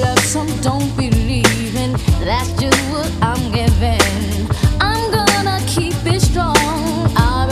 love, some don't be